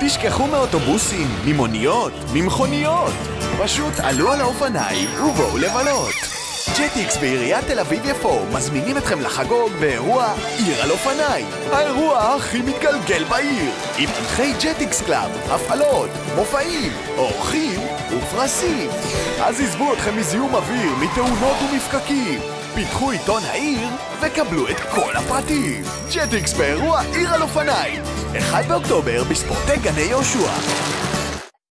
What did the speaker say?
תשכחו מאוטובוסים, ממוניות, ממכוניות. פשוט עלו על האופניים ובואו לבלות. Jetix ועיריית תל אביב-יפו מזמינים אתכם לחגוג באירוע עיר על אופניים. האירוע הכי מתגלגל בעיר. עם פרחי Jetix Club, הפעלות, מופעים, אורחים ופרסים. אז עזבו אתכם מזיהום אוויר, מתאונות ומפקקים. פתחו עיתון העיר וקבלו את כל הפרטים. Jetix באירוע עיר על אופניים. 1 באוקטובר בספורטק גני יהושע.